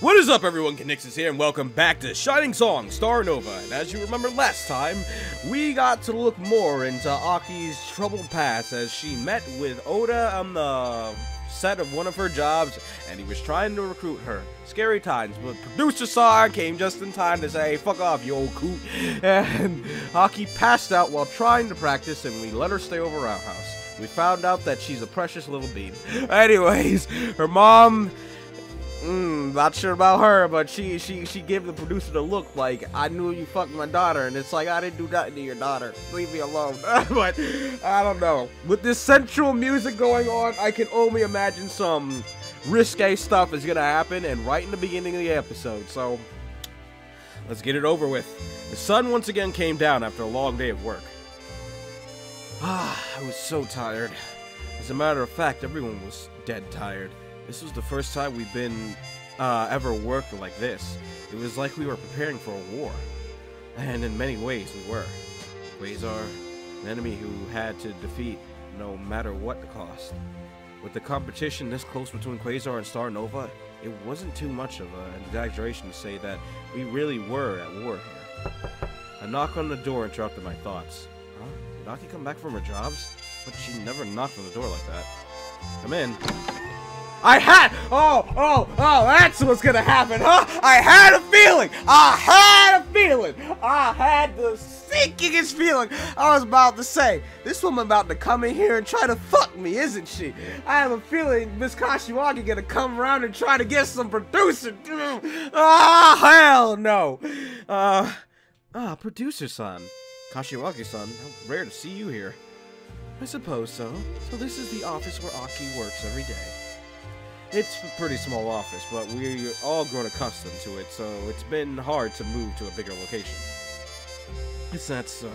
What is up, everyone? Conixis here, and welcome back to Shining Song Starnova. And as you remember last time, we got to look more into Aki's troubled past as she met with Oda on the set of one of her jobs, and he was trying to recruit her. Scary times, but producer San came just in time to say, fuck off, you old coot. And Aki passed out while trying to practice, and we let her stay over our house. We found out that she's a precious little bean. Anyways, her mom Mm, not sure about her, but she she she gave the producer the look like I knew you fucked my daughter, and it's like I didn't do nothing to your daughter. Leave me alone. but I don't know. With this central music going on, I can only imagine some risque stuff is gonna happen, and right in the beginning of the episode. So let's get it over with. The sun once again came down after a long day of work. Ah, I was so tired. As a matter of fact, everyone was dead tired. This was the first time we've been uh, ever worked like this. It was like we were preparing for a war. And in many ways, we were. Quasar, an enemy who had to defeat no matter what the cost. With the competition this close between Quasar and Starnova, it wasn't too much of an exaggeration to say that we really were at war here. A knock on the door interrupted my thoughts. Huh? Did Aki come back from her jobs? But she never knocked on the door like that. Come in. I had, oh, oh, oh, that's what's gonna happen, huh? I had a feeling, I had a feeling, I had the sickest feeling. I was about to say, this woman about to come in here and try to fuck me, isn't she? I have a feeling Miss Kashiwagi gonna come around and try to get some producer. Ah, oh, hell no. Uh, ah, producer-san. Kashiwagi-san, how rare to see you here. I suppose so. So this is the office where Aki works every day. It's a pretty small office, but we're all grown accustomed to it, so it's been hard to move to a bigger location. Is that so?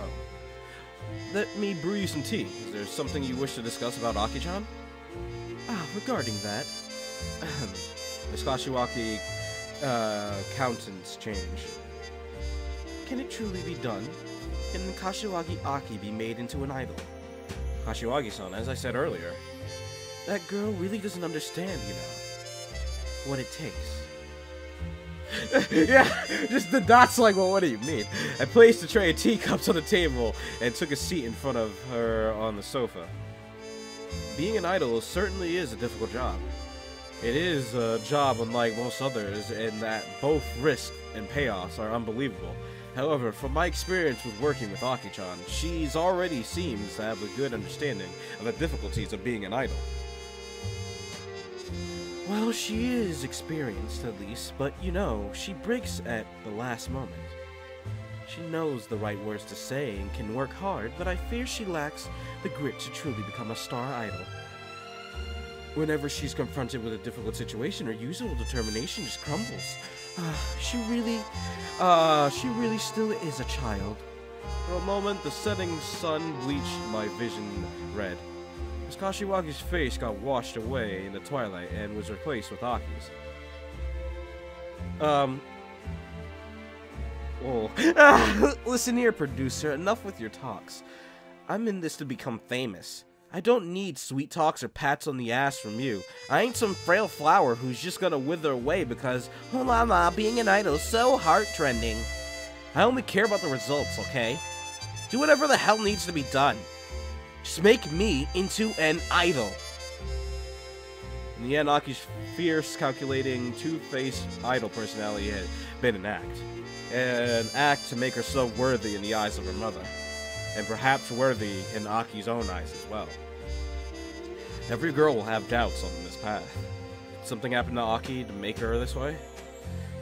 Let me brew you some tea. Is there something you wish to discuss about Aki-chan? Ah, regarding that... Miss Kashiwagi, uh, countenance change. Can it truly be done? Can Kashiwagi Aki be made into an idol? Kashiwagi-san, as I said earlier, that girl really doesn't understand, you know, what it takes. yeah, just the dots like, well, what do you mean? I placed a tray of teacups on the table and took a seat in front of her on the sofa. Being an idol certainly is a difficult job. It is a job unlike most others in that both risk and payoffs are unbelievable. However, from my experience with working with Aki-chan, she's already seems to have a good understanding of the difficulties of being an idol. Well, she is experienced at least, but you know, she breaks at the last moment. She knows the right words to say and can work hard, but I fear she lacks the grit to truly become a star idol. Whenever she's confronted with a difficult situation, her usual determination just crumbles. Uh, she really, uh, she really still is a child. For a moment, the setting sun bleached my vision red. Kashiwagi's face got washed away in the twilight and was replaced with Aki's. Um. Oh. Listen here, producer. Enough with your talks. I'm in this to become famous. I don't need sweet talks or pats on the ass from you. I ain't some frail flower who's just gonna wither away because, oh la la, being an idol so heart trending. I only care about the results, okay? Do whatever the hell needs to be done. Just make me into an idol. In the end, Aki's fierce, calculating, two-faced idol personality had been an act. An act to make herself worthy in the eyes of her mother. And perhaps worthy in Aki's own eyes as well. Every girl will have doubts on this path. Something happened to Aki to make her this way?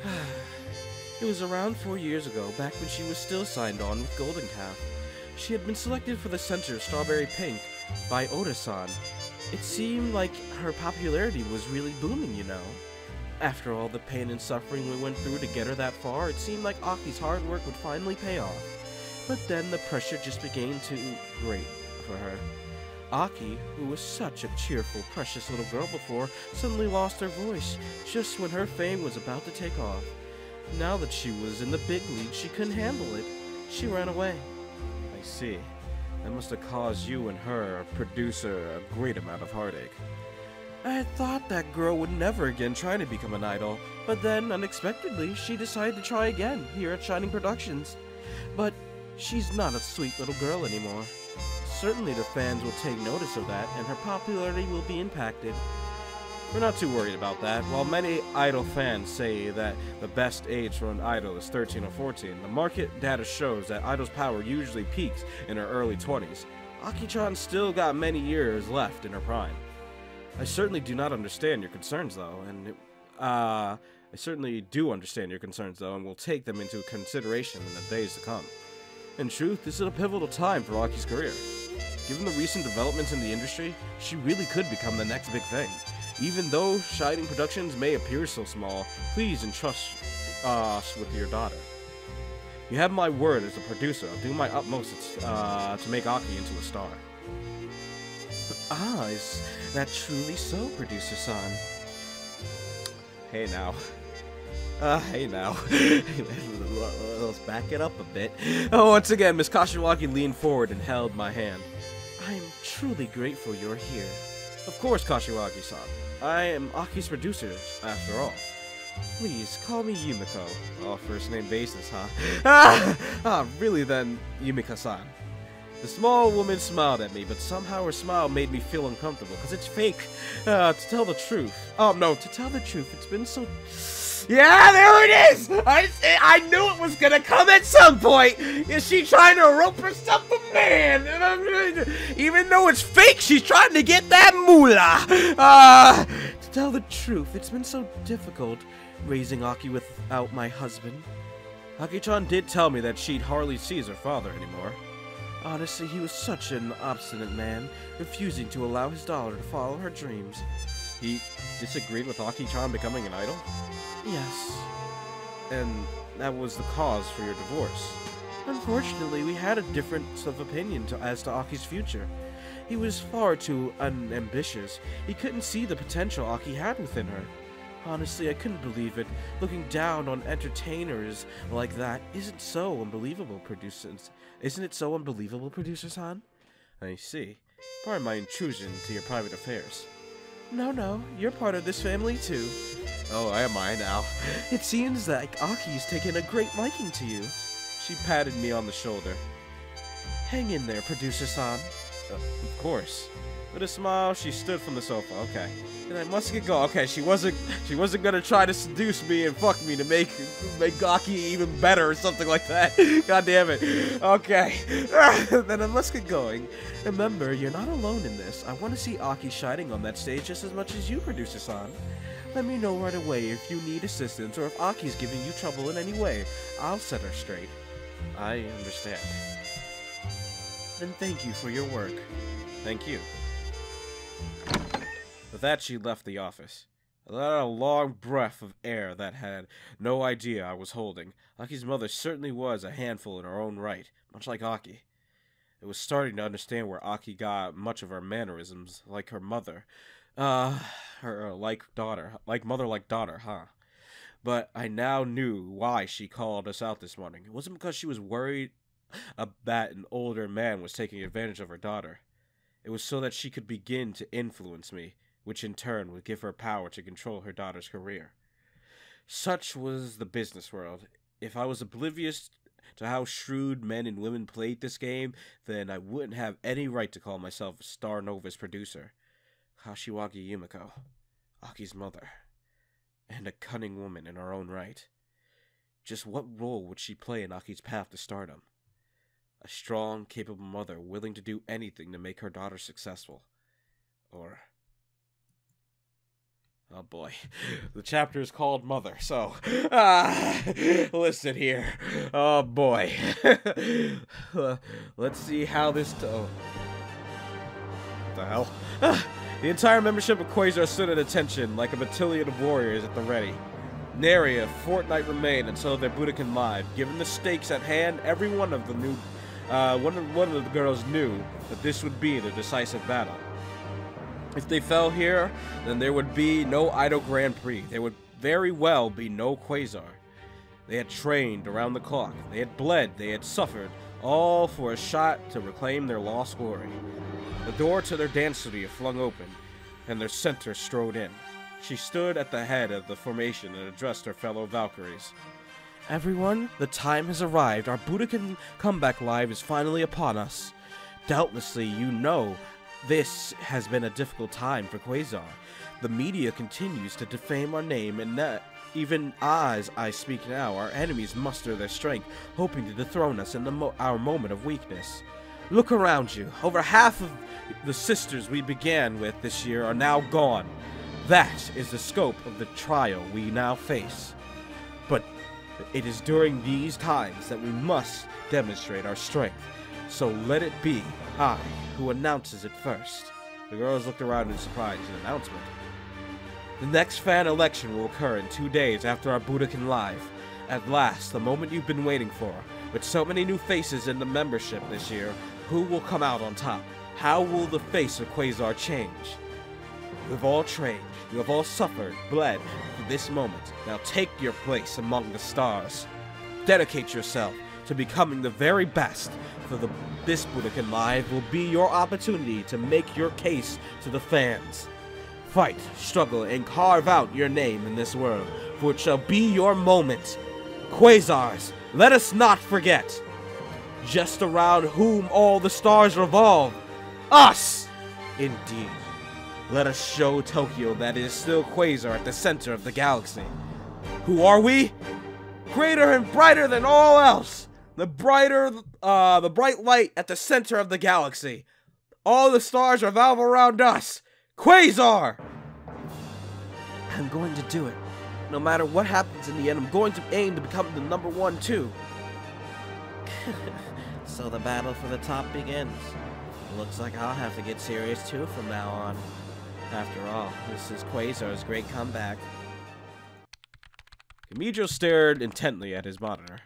it was around four years ago, back when she was still signed on with Golden Calf. She had been selected for the center Strawberry Pink by Oda-san. It seemed like her popularity was really booming, you know. After all the pain and suffering we went through to get her that far, it seemed like Aki's hard work would finally pay off. But then the pressure just began to great for her. Aki, who was such a cheerful, precious little girl before, suddenly lost her voice just when her fame was about to take off. Now that she was in the big league, she couldn't handle it. She ran away. See. That must have caused you and her, producer, a great amount of heartache. I thought that girl would never again try to become an idol, but then, unexpectedly, she decided to try again here at Shining Productions. But she's not a sweet little girl anymore. Certainly the fans will take notice of that, and her popularity will be impacted. We're not too worried about that. While many idol fans say that the best age for an idol is 13 or 14, the market data shows that idol's power usually peaks in her early 20s. Aki-chan still got many years left in her prime. I certainly do not understand your concerns, though, and uh, I certainly do understand your concerns, though, and will take them into consideration in the days to come. In truth, this is a pivotal time for Aki's career. Given the recent developments in the industry, she really could become the next big thing. Even though Shining Productions may appear so small, please entrust uh, us with your daughter. You have my word as a producer. I'll do my utmost uh, to make Aki into a star. Ah, is that truly so, producer-san? Hey now. Uh, hey now. Let's back it up a bit. Oh, once again, Miss Kashiwagi leaned forward and held my hand. I'm truly grateful you're here. Of course, Kashiwagi-san. I am Aki's producer, after all. Please, call me Yumiko. Oh, first name basis, huh? ah, ah, really then, Yumiko-san. The small woman smiled at me, but somehow her smile made me feel uncomfortable, because it's fake. Uh, to tell the truth. Oh, no, to tell the truth, it's been so... Yeah, there it is! I, I knew it was gonna come at some point! Is she trying to rope herself a man? Even though it's fake, she's trying to get that moolah! Uh, to tell the truth, it's been so difficult raising Aki without my husband. Aki-chan did tell me that she'd hardly sees her father anymore. Honestly, he was such an obstinate man, refusing to allow his daughter to follow her dreams. He disagreed with Aki-chan becoming an idol? Yes. And that was the cause for your divorce. Unfortunately, we had a difference of opinion to, as to Aki's future. He was far too unambitious. He couldn't see the potential Aki had within her. Honestly, I couldn't believe it. Looking down on entertainers like that isn't so unbelievable, producers. Isn't it so unbelievable, producer-san? I see. Pardon my intrusion to your private affairs. No, no, you're part of this family too. Oh, I am I now? It seems like Aki's taken a great liking to you. She patted me on the shoulder. Hang in there, producer-san. Uh, of course. With a smile, she stood from the sofa. Okay. And I must get going. Okay, she wasn't she wasn't gonna try to seduce me and fuck me to make make Aki even better or something like that. God damn it. Okay. then I must get going. Remember, you're not alone in this. I want to see Aki shining on that stage just as much as you, producer-san. Let me know right away if you need assistance or if Aki's giving you trouble in any way. I'll set her straight. I understand. Then thank you for your work. Thank you. With that, she left the office. I let out a long breath of air that had no idea I was holding. Aki's mother certainly was a handful in her own right, much like Aki. It was starting to understand where Aki got much of her mannerisms, like her mother. Uh, her like daughter, like mother like daughter, huh? But I now knew why she called us out this morning. It wasn't because she was worried that an older man was taking advantage of her daughter. It was so that she could begin to influence me, which in turn would give her power to control her daughter's career. Such was the business world. If I was oblivious to how shrewd men and women played this game, then I wouldn't have any right to call myself a Starnova's producer. Kashiwagi Yumiko, Aki's mother, and a cunning woman in her own right. Just what role would she play in Aki's path to stardom? A strong, capable mother willing to do anything to make her daughter successful. Or. Oh boy. The chapter is called Mother, so. Ah! Listen here. Oh boy. Let's see how this. Oh. The hell? the entire membership of Quasar stood at attention, like a battalion of warriors at the ready. Nary a fortnight remained until their Budokan Live. Given the stakes at hand, every one of the new uh, one, of, one of the girls knew that this would be the decisive battle. If they fell here, then there would be no Idol Grand Prix. There would very well be no Quasar. They had trained around the clock. They had bled. They had suffered, all for a shot to reclaim their lost glory. The door to their dance studio flung open, and their center strode in. She stood at the head of the formation and addressed her fellow Valkyries. Everyone, the time has arrived. Our Budokan comeback live is finally upon us. Doubtlessly, you know this has been a difficult time for Quasar. The media continues to defame our name, and even as I speak now, our enemies muster their strength, hoping to dethrone us in mo our moment of weakness. Look around you. Over half of the sisters we began with this year are now gone. That is the scope of the trial we now face. But it is during these times that we must demonstrate our strength. So let it be I who announces it first. The girls looked around in surprise at the announcement. The next fan election will occur in two days after our Budokan Live. At last, the moment you've been waiting for. With so many new faces in the membership this year, who will come out on top? How will the face of Quasar change? You have all trained, you have all suffered, bled for this moment. Now take your place among the stars. Dedicate yourself to becoming the very best, for the this Budokan Live will be your opportunity to make your case to the fans. Fight, struggle, and carve out your name in this world, for it shall be your moment. Quasars, let us not forget. Just around whom all the stars revolve. Us! Indeed. Let us show Tokyo that it is still Quasar at the center of the galaxy. Who are we? Greater and brighter than all else. The brighter, uh, the bright light at the center of the galaxy. All the stars revolve around us. Quasar! I'm going to do it. No matter what happens in the end, I'm going to aim to become the number one, too. so the battle for the top begins. Looks like I'll have to get serious, too, from now on. After all, this is Quasar's great comeback. Kamijo stared intently at his monitor.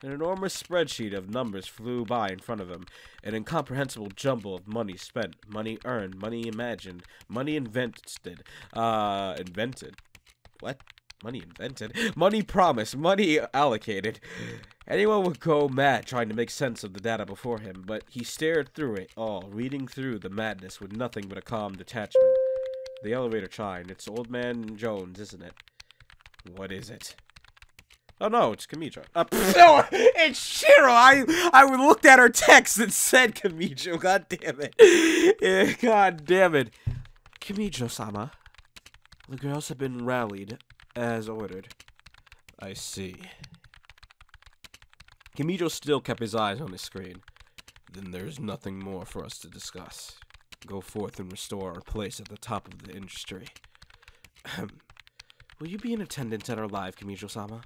An enormous spreadsheet of numbers flew by in front of him, an incomprehensible jumble of money spent, money earned, money imagined, money invented, uh, invented. What? Money invented? Money promised, money allocated. Anyone would go mad trying to make sense of the data before him, but he stared through it all, reading through the madness with nothing but a calm detachment. The elevator chimed. It's Old Man Jones, isn't it? What is it? Oh no, it's Kamijo. Uh, no, it's Shiro. I I looked at her text and said Kamijo. God damn it. God damn it. Kamijo-sama, the girls have been rallied as ordered. I see. Kamijo still kept his eyes on the screen. Then there's nothing more for us to discuss. Go forth and restore our place at the top of the industry. Will you be in attendance at our live, Kamijo-sama?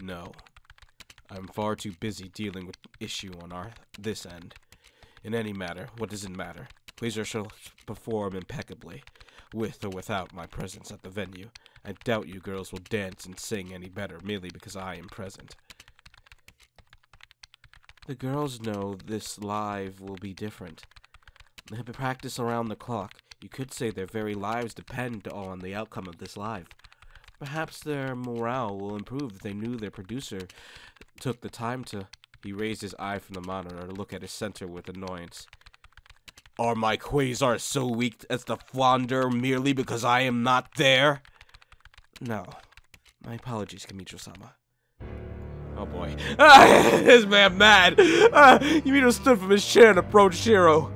No. I'm far too busy dealing with issue on our this end. In any matter, what does it matter? Quasar shall perform impeccably, with or without my presence at the venue. I doubt you girls will dance and sing any better merely because I am present. The girls know this live will be different. They have practice around the clock. You could say their very lives depend on the outcome of this live. Perhaps their morale will improve if they knew their producer took the time to. He raised his eye from the monitor to look at his center with annoyance. Are my quasars so weak as to flounder merely because I am not there? No. My apologies, Kamijo-sama. Oh boy. Ah, this man mad! Ah, Yumito stood from his chair and approached Shiro.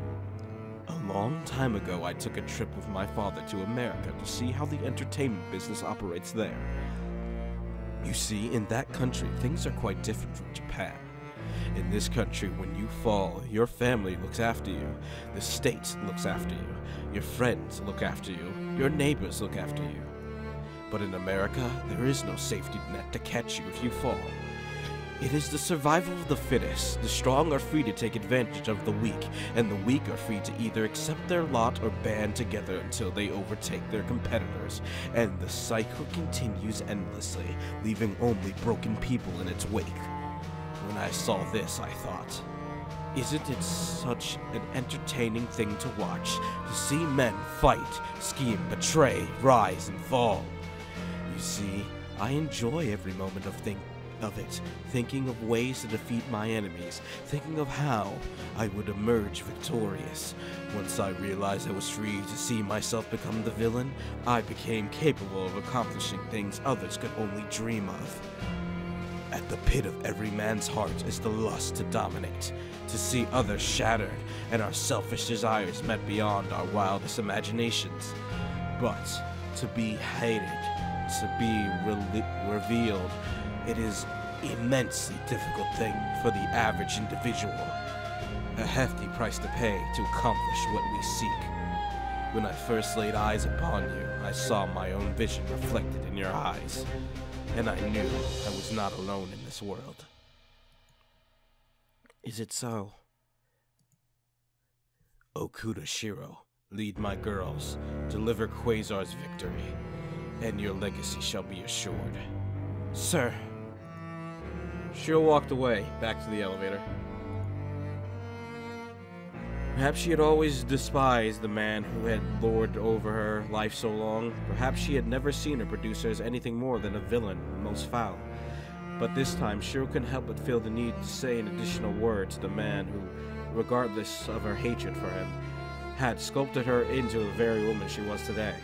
A long time ago, I took a trip with my father to America to see how the entertainment business operates there. You see, in that country, things are quite different from Japan. In this country, when you fall, your family looks after you, the state looks after you, your friends look after you, your neighbors look after you. But in America, there is no safety net to catch you if you fall. It is the survival of the fittest. The strong are free to take advantage of the weak, and the weak are free to either accept their lot or band together until they overtake their competitors. And the cycle continues endlessly, leaving only broken people in its wake. When I saw this, I thought, isn't it such an entertaining thing to watch? To see men fight, scheme, betray, rise, and fall. You see, I enjoy every moment of thing of it, thinking of ways to defeat my enemies, thinking of how I would emerge victorious. Once I realized I was free to see myself become the villain, I became capable of accomplishing things others could only dream of. At the pit of every man's heart is the lust to dominate, to see others shattered, and our selfish desires met beyond our wildest imaginations. But to be hated, to be re- revealed, it is immensely difficult thing for the average individual. A hefty price to pay to accomplish what we seek. When I first laid eyes upon you, I saw my own vision reflected in your eyes, and I knew I was not alone in this world. Is it so? Okuda Shiro, lead my girls, deliver Quasar's victory, and your legacy shall be assured. Sir. Shiro walked away, back to the elevator. Perhaps she had always despised the man who had lorded over her life so long. Perhaps she had never seen her producer as anything more than a villain, most foul. But this time, Shiro couldn't help but feel the need to say an additional word to the man who, regardless of her hatred for him, had sculpted her into the very woman she was today.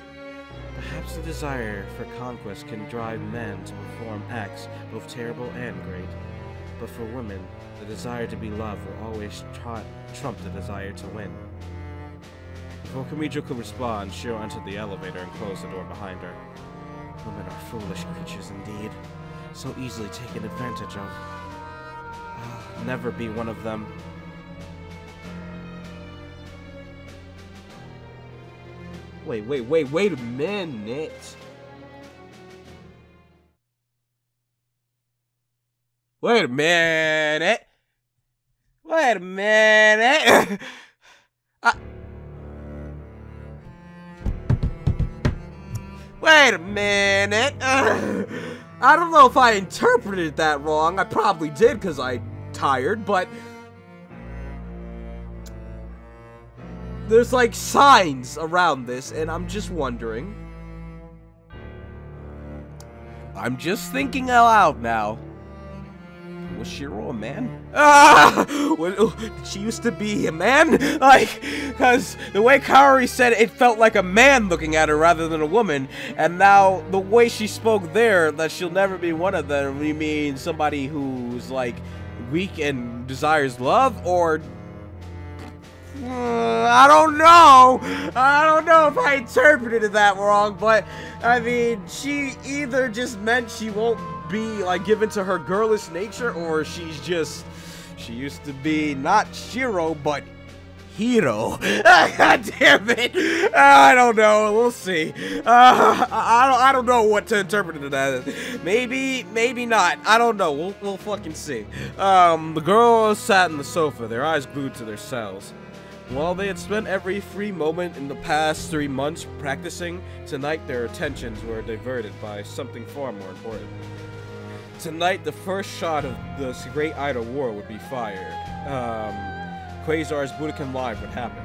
Perhaps the desire for conquest can drive men to perform acts both terrible and great. But for women, the desire to be loved will always trump the desire to win. Before Kamijo could respond, Shiro entered the elevator and closed the door behind her. Women are foolish creatures indeed, so easily taken advantage of. I'll never be one of them. Wait, wait, wait, wait a minute. Wait a minute. Wait a minute. I... Ah. Wait a minute. I don't know if I interpreted that wrong. I probably did because I tired, but there's like signs around this, and I'm just wondering. I'm just thinking out loud now. Was Shiro a man? Ah! She used to be a man? Like, because the way Kaori said it, it felt like a man looking at her rather than a woman. And now, the way she spoke there, that she'll never be one of them, you mean somebody who's, like, weak and desires love? Or uh, I don't know. I don't know if I interpreted that wrong, but I mean, she either just meant she won't be like given to her girlish nature, or she's just she used to be not Shiro, but Hiro. God damn it! Uh, I don't know. We'll see. Uh, I don't. I don't know what to interpret it as. Maybe, maybe not. I don't know. We'll, we'll fucking see. Um, the girls sat in the sofa, their eyes glued to their cells. While they had spent every free moment in the past three months practicing, tonight their attentions were diverted by something far more important. Tonight, the first shot of the Great Idol War would be fired. Um, Quasar's Budokan Live would happen.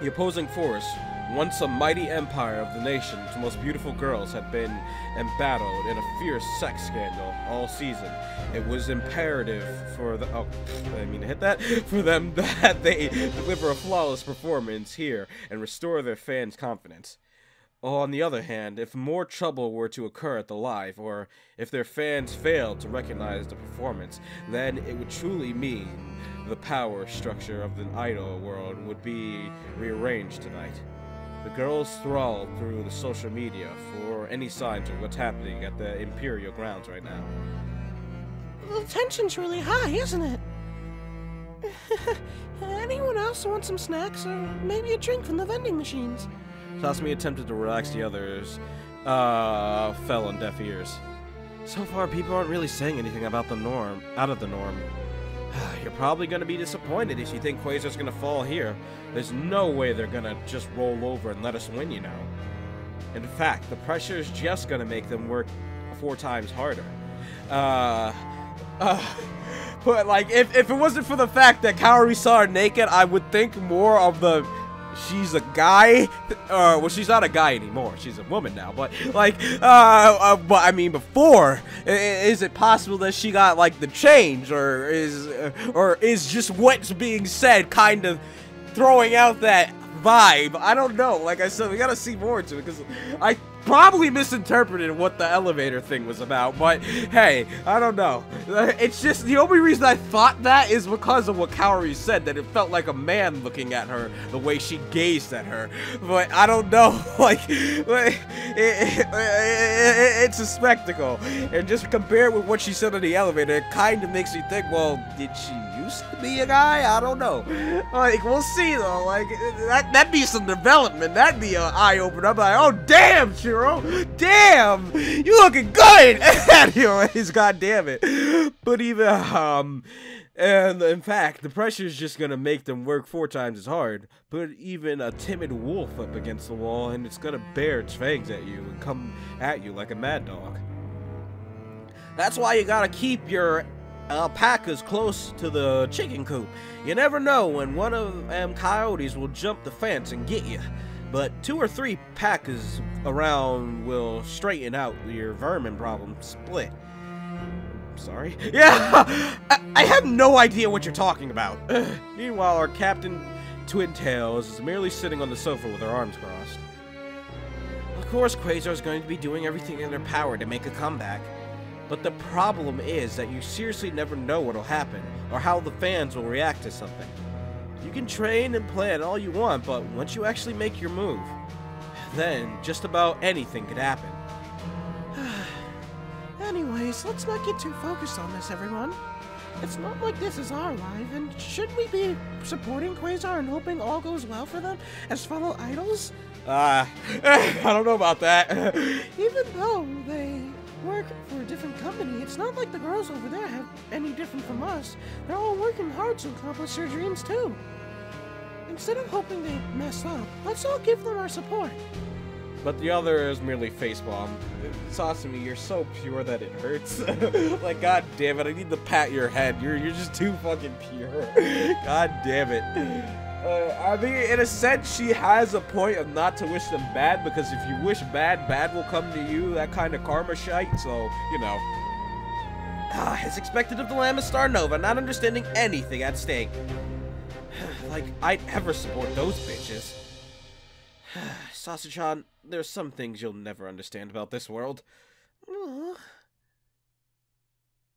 The opposing force, once a mighty empire of the nation's most beautiful girls, had been embattled in a fierce sex scandal all season. It was imperative for the oh, I mean hit that for them that they deliver a flawless performance here and restore their fans' confidence. On the other hand, if more trouble were to occur at the live, or if their fans failed to recognize the performance, then it would truly mean the power structure of the idol world would be rearranged tonight. The girls thrall through the social media for any signs of what's happening at the Imperial grounds right now. The tension's really high, isn't it? Anyone else want some snacks or maybe a drink from the vending machines? Tasumi attempted to relax the others, uh, fell on deaf ears. So far, people aren't really saying anything about the norm, out of the norm. You're probably going to be disappointed if you think Quasar's going to fall here. There's no way they're going to just roll over and let us win, you know. In fact, the pressure is just going to make them work four times harder. Uh, uh, but like, if, if it wasn't for the fact that Kaori saw her naked, I would think more of the she's a guy. Uh, well, she's not a guy anymore. She's a woman now. But like, uh, uh but I mean, before, is it possible that she got like the change, or is, or is just what's being said kind of throwing out that vibe? I don't know. Like I said, we gotta see more to it because I probably misinterpreted what the elevator thing was about, but hey, I don't know. Uh, it's just the only reason I thought that is because of what Kaori said, that it felt like a man looking at her, the way she gazed at her. But I don't know, like, it, it, it, it's a spectacle. And just compared with what she said in the elevator, it kind of makes me think, well, did she used to be a guy? I don't know. Like, we'll see though. Like, that, that'd be some development. That'd be an eye-opener. I'm like, oh, damn, Shiro bro. Damn, you looking good. Anyways, god damn it. But even um and in fact, the pressure is just gonna make them work four times as hard. Put even a timid wolf up against the wall, and it's gonna bare its fangs at you and come at you like a mad dog. That's why you gotta keep your alpacas close to the chicken coop. You never know when one of them coyotes will jump the fence and get you but two or three packers around will straighten out your vermin problem split. Sorry? Yeah! I, I have no idea what you're talking about. Meanwhile, our Captain Twin Tails is merely sitting on the sofa with her arms crossed. Of course, Quasar is going to be doing everything in their power to make a comeback. But the problem is that you seriously never know what'll happen, or how the fans will react to something. You can train and plan all you want, but once you actually make your move, then just about anything could happen. Anyways, let's not get too focused on this, everyone. It's not like this is our life, and should we be supporting Quasar and hoping all goes well for them as fellow idols? Ah, uh, I don't know about that. Even though they work for a different company, it's not like the girls over there have any different from us. They're all working hard to accomplish their dreams too. Instead of hoping they mess up, let's all give them our support. But the other is merely facepalm. Sasami, you're so pure that it hurts. like, god damn it, I need to pat your head. You're you're just too fucking pure. god damn it. Uh, I mean, in a sense, she has a point of not to wish them bad, because if you wish bad, bad will come to you, that kind of karma shite, so, you know. Ah, as expected of the Lama Starnova, not understanding anything at stake. like, I'd ever support those bitches. Sasachan, there's some things you'll never understand about this world.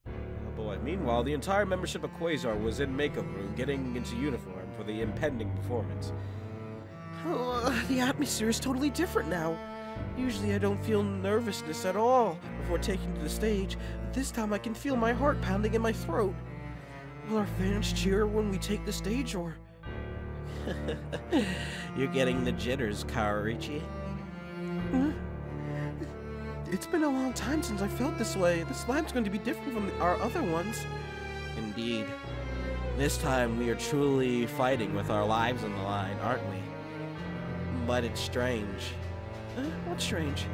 Oh boy. Meanwhile, the entire membership of Quasar was in makeup room getting into uniform for the impending performance. Oh, the atmosphere is totally different now. Usually I don't feel nervousness at all before taking to the stage, but this time I can feel my heart pounding in my throat. Will our fans cheer when we take the stage, or... You're getting the jitters, Kaorichi. Hmm? It's been a long time since I felt this way. This slime's going to be different from our other ones. Indeed. This time we are truly fighting with our lives on the line, aren't we? But it's strange. What's strange?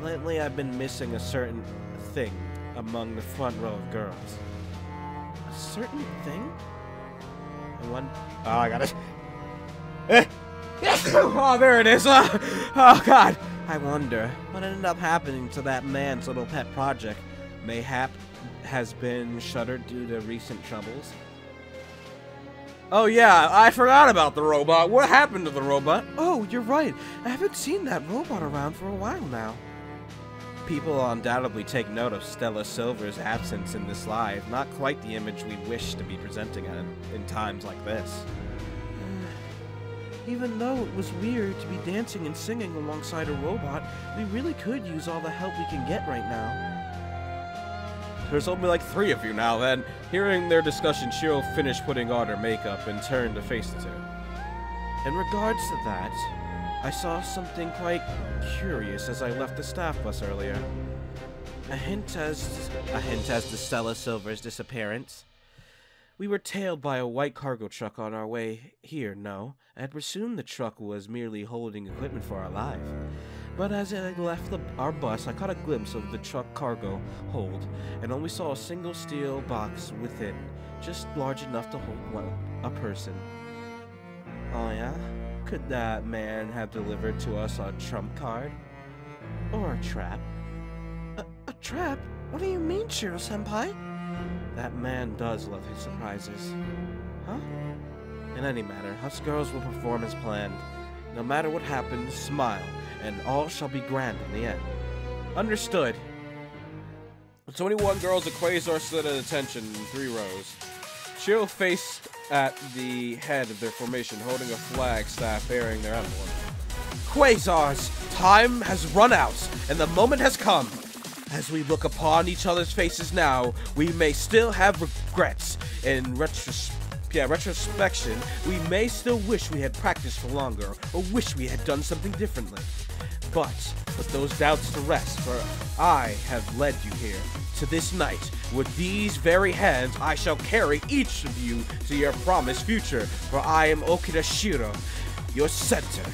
Lately I've been missing a certain thing among the front row of girls. A certain thing? And one... Oh, I got it. oh, there it is. Oh, oh, God. I wonder what ended up happening to that man's little pet project. Mayhap has been shuttered due to recent troubles. Oh yeah, I forgot about the robot. What happened to the robot? Oh, you're right. I haven't seen that robot around for a while now. People undoubtedly take note of Stella Silver's absence in this live. Not quite the image we wish to be presenting in, in times like this. Even though it was weird to be dancing and singing alongside a robot, we really could use all the help we can get right now. There's only like three of you now, then. Hearing their discussion, Shiro finished putting on her makeup and turned to face the two. In regards to that, I saw something quite curious as I left the staff bus earlier. A hint as a hint as to Stella Silver's disappearance. We were tailed by a white cargo truck on our way here, no. I had presumed the truck was merely holding equipment for our life. But as I left the, our bus, I caught a glimpse of the truck cargo hold, and only saw a single steel box within, just large enough to hold one, a person. Oh yeah? Could that man have delivered to us a trump card? Or a trap? A, a trap? What do you mean, Shiro-senpai? That man does love his surprises. Huh? In any matter, us girls will perform as planned. No matter what happens, smile, and all shall be grand in the end. Understood. 21 girls of Quasar stood at attention in three rows. Shiro faced at the head of their formation, holding a flag staff bearing their emblem. Quasars, time has run out, and the moment has come. As we look upon each other's faces now, we may still have regrets. In retros yeah, retrospection, we may still wish we had practiced for longer, or wish we had done something differently. But put those doubts to rest, for I have led you here to this night. With these very hands, I shall carry each of you to your promised future, for I am Okita Shiro, your center.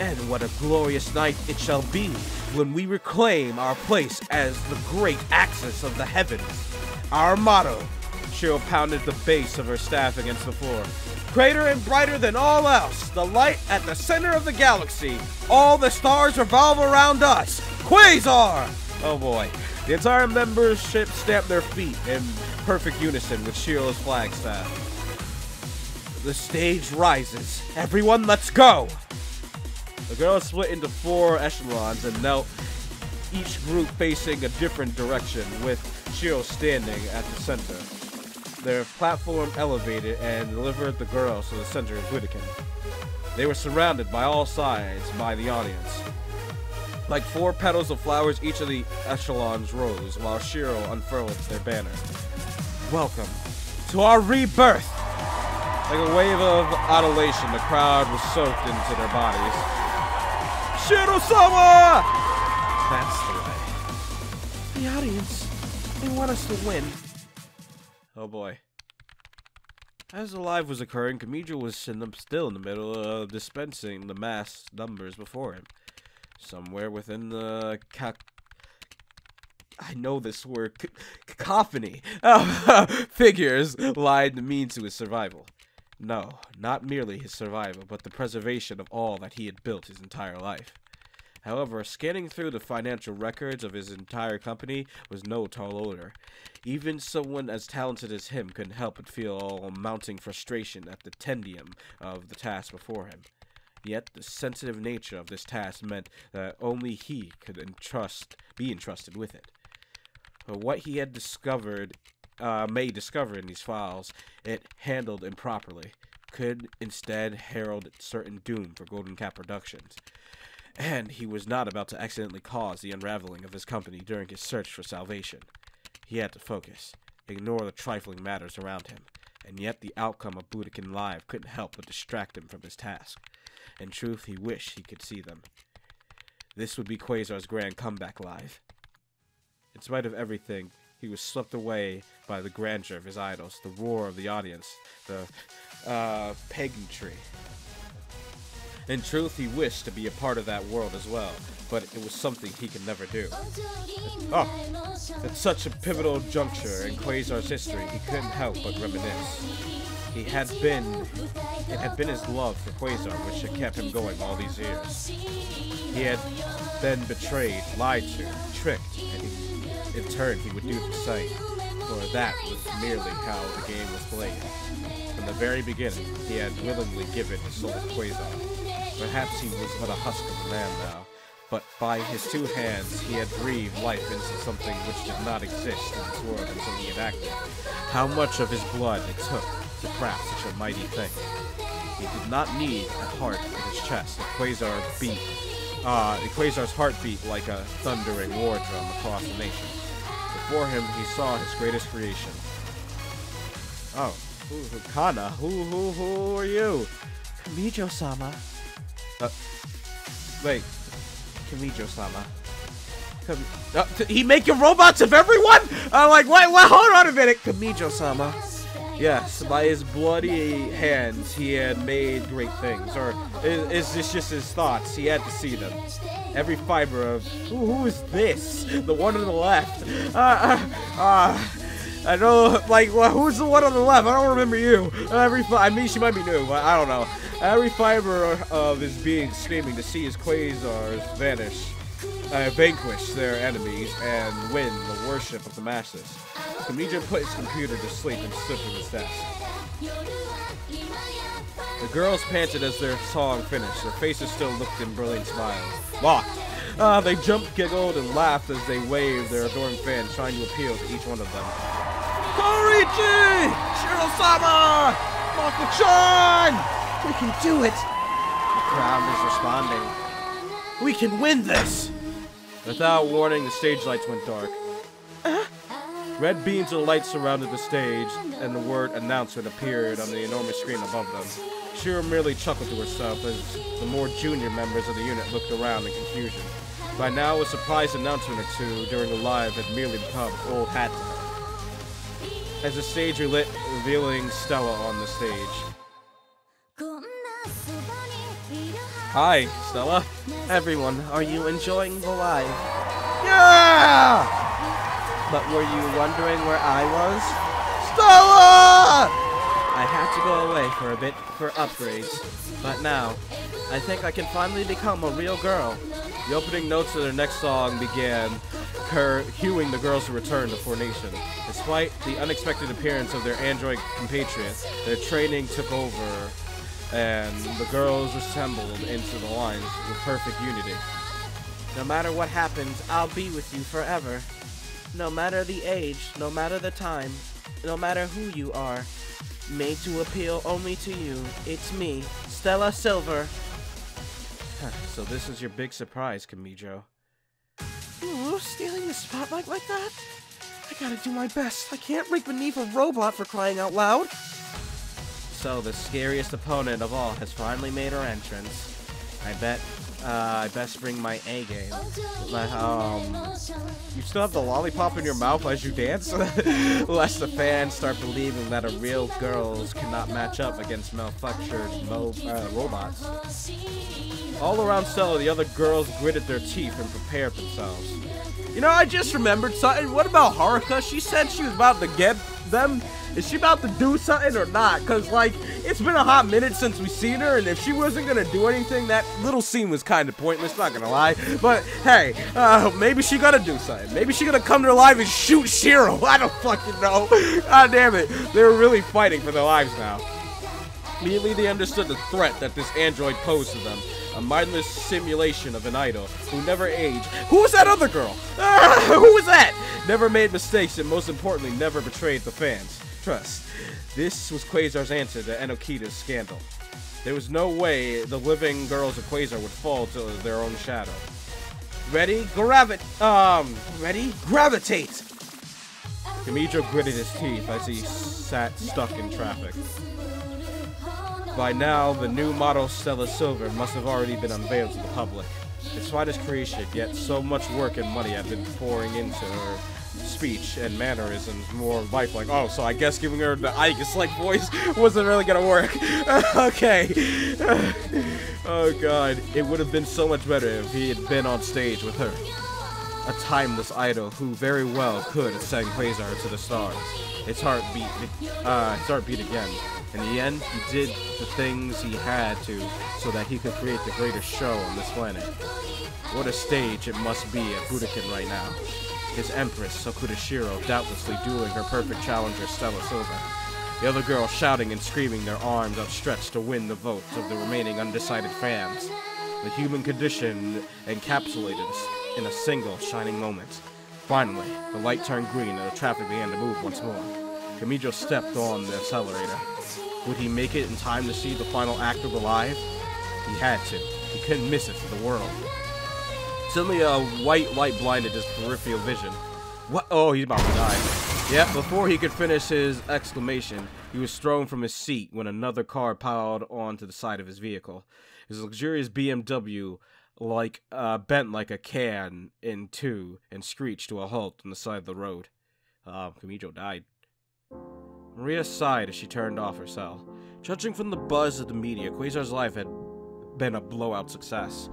And what a glorious night it shall be when we reclaim our place as the great axis of the heavens. Our motto, Shiro pounded the base of her staff against the floor. Greater and brighter than all else, the light at the center of the galaxy. All the stars revolve around us. Quasar! Oh boy. The entire membership stamped their feet in perfect unison with Shiro's flagstaff. The stage rises. Everyone, let's go! The girls split into four echelons and knelt, each group facing a different direction, with Shiro standing at the center. Their platform elevated and delivered the girls to the center of Budokan. They were surrounded by all sides by the audience. Like four petals of flowers, each of the echelons rose, while Shiro unfurled their banner. Welcome to our rebirth! Like a wave of adulation, the crowd was soaked into their bodies. Shiro-sama! That's the way. The audience, they want us to win. Oh boy. As the live was occurring, Kamijo was in the, still in the middle of dispensing the mass numbers before him. Somewhere within the ca- I know this word. C- cacophony. Uh, figures lied the means to his survival. No, not merely his survival, but the preservation of all that he had built his entire life. However, scanning through the financial records of his entire company was no tall order. Even someone as talented as him couldn't help but feel a mounting frustration at the tedium of the task before him. Yet the sensitive nature of this task meant that only he could entrust, be entrusted with it. But what he had discovered, uh, may discover in these files, it handled improperly, could instead herald certain doom for Golden Cap Productions. And he was not about to accidentally cause the unraveling of his company during his search for salvation. He had to focus, ignore the trifling matters around him, and yet the outcome of Budokan Live couldn't help but distract him from his task. In truth, he wished he could see them. This would be Quasar's grand comeback live. In spite of everything, he was swept away by the grandeur of his idols, the roar of the audience, the uh, pageantry. In truth, he wished to be a part of that world as well, but it was something he could never do. Oh, at such a pivotal juncture in Quasar's history, he couldn't help but reminisce. He had been, it had been his love for Quasar which had kept him going all these years. He had been betrayed, lied to, tricked, and he, in turn he would do the same, for that was merely how the game was played. From the very beginning, he had willingly given his soul to Quasar. Perhaps he was but a husk of a man now, but by his two hands he had breathed life into something which did not exist in this world until he had acted. How much of his blood it took to craft such a mighty thing. He did not need a heart in his chest. The Quasar beat. Uh, the Quasar's heart beat like a thundering war drum across the nation. Before him, he saw his greatest creation. Oh, Kana, who, who, who are you? Kamijo-sama. Uh, wait, Kamijo-sama. Kam- uh, he making robots of everyone? I'm like, wait, hold on a minute. Kamijo-sama. Yes, by his bloody hands, he had made great things. Or is, is this just his thoughts? He had to see them. Every fiber of who, who is this? The one on the left. Uh, uh, uh, I know, like, well, who's the one on the left? I don't remember you. Every, I mean, she might be new, but I don't know. Every fiber of his being screaming to see his quasars vanish, uh, vanquish their enemies, and win the worship of the masses. Kamijo put his computer to sleep and stood from his desk. The girls panted as their song finished. Their faces still looked in brilliant smiles. Locked. Uh, they jumped, giggled, and laughed as they waved their adoring fans, trying to appeal to each one of them. Korichi! Shiro-sama! Mako-chan! We can do it! The crowd is responding. We can win this! Without warning, the stage lights went dark. Uh-huh. Red beams of light surrounded the stage, and the word announcement appeared on the enormous screen above them. Shiro merely chuckled to herself as the more junior members of the unit looked around in confusion. By now, a surprise announcement or two during the live had merely become old hat to her. As the stage relit, revealing Stella on the stage. Hi, Stella. Everyone, are you enjoying the live? Yeah! But were you wondering where I was? Stella! I had to go away for a bit for upgrades, but now, I think I can finally become a real girl. The opening notes of their next song began her cueing the girls to return to Formation. Despite the unexpected appearance of their android compatriot, their training took over, and the girls assembled into the lines with perfect unity. No matter what happens, I'll be with you forever. No matter the age, no matter the time, no matter who you are, made to appeal only to you. It's me, Stella Silver. so this is your big surprise, Kamijo. Ooh, stealing the spotlight like that? I gotta do my best. I can't break beneath a robot for crying out loud. So the scariest opponent of all has finally made her entrance. I bet uh, I best bring my A game. Um, you still have the lollipop in your mouth as you dance? Lest the fans start believing that a real girls cannot match up against manufactured mo uh, robots. All around Stella, the other girls gritted their teeth and prepared themselves. You know, I just remembered something. What about Haruka? She said she was about to get them is she about to do something or not? Because, like, it's been a hot minute since we've seen her, and if she wasn't going to do anything, that little scene was kind of pointless, not going to lie. But, hey, uh, maybe she got to do something. Maybe she going to come to life and shoot Shiro. I don't fucking know. God damn it. They're really fighting for their lives now. Immediately, they understood the threat that this android posed to them. A mindless simulation of an idol who never aged. Who was that other girl? Ah, who was that? Never made mistakes and most importantly, never betrayed the fans trust. This was Quasar's answer to Enokita's scandal. There was no way the living girls of Quasar would fall to their own shadow. Ready? Gravit- um, ready? Gravitate! Kamijo gritted his teeth as he sat stuck in traffic. By now, the new model Stella Silver must have already been unveiled to the public. Despite his creation, yet so much work and money have been pouring into her speech and mannerisms more lifelike. Oh, so I guess giving her the Ike like voice wasn't really gonna work. okay. oh god, it would have been so much better if he had been on stage with her. A timeless idol who very well could have sang Quasar to the stars. His heart beat, uh, his heart beat again. In the end, he did the things he had to so that he could create the greatest show on this planet. What a stage it must be at Budokan right now his Empress, Sakuda Shiro, doubtlessly dueling her perfect challenger, Stella Silver. The other girls shouting and screaming, their arms outstretched to win the votes of the remaining undecided fans. The human condition encapsulated in a single shining moment. Finally, the light turned green and the traffic began to move once more. Kamijo stepped on the accelerator. Would he make it in time to see the final act of the live? He had to. He couldn't miss it for the world. Suddenly, a white light blinded his peripheral vision. What? Oh, he's about to die. Yeah, before he could finish his exclamation, he was thrown from his seat when another car piled onto the side of his vehicle. His luxurious BMW, like uh, bent like a can in two and screeched to a halt on the side of the road. Uh, Kamijo died. Mariya sighed as she turned off her cell. Judging from the buzz of the media, Quasar's life had been a blowout success.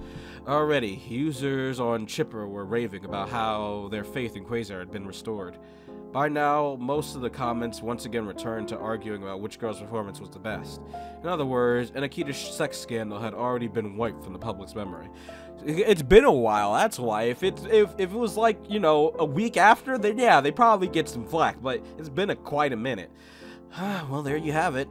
Already, users on Chirper were raving about how their faith in Quasar had been restored. By now, most of the comments once again returned to arguing about which girl's performance was the best. In other words, an Akita sex scandal had already been wiped from the public's memory. It's been a while, that's why. If it's if, if it was like, you know, a week after, then yeah, they probably get some flack, but it's been a quite a minute. well, there you have it.